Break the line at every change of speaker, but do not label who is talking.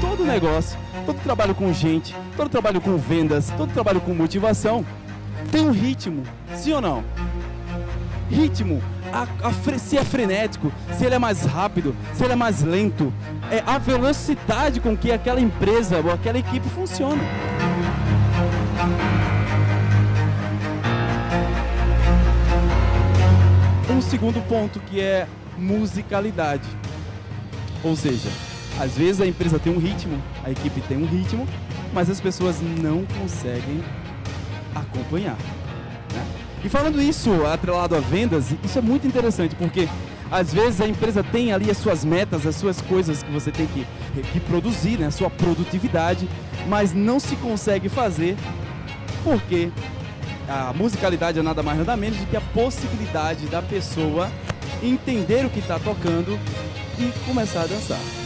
Todo negócio, todo trabalho com gente, todo trabalho com vendas, todo trabalho com motivação tem um ritmo, sim ou não? Ritmo, a, a, se é frenético, se ele é mais rápido, se ele é mais lento, é a velocidade com que aquela empresa ou aquela equipe funciona. Um segundo ponto que é musicalidade. Ou seja, às vezes a empresa tem um ritmo, a equipe tem um ritmo, mas as pessoas não conseguem acompanhar. Né? E falando isso, atrelado a vendas, isso é muito interessante, porque às vezes a empresa tem ali as suas metas, as suas coisas que você tem que, que produzir, né? a sua produtividade, mas não se consegue fazer porque a musicalidade é nada mais nada menos do que a possibilidade da pessoa entender o que está tocando e começar a dançar.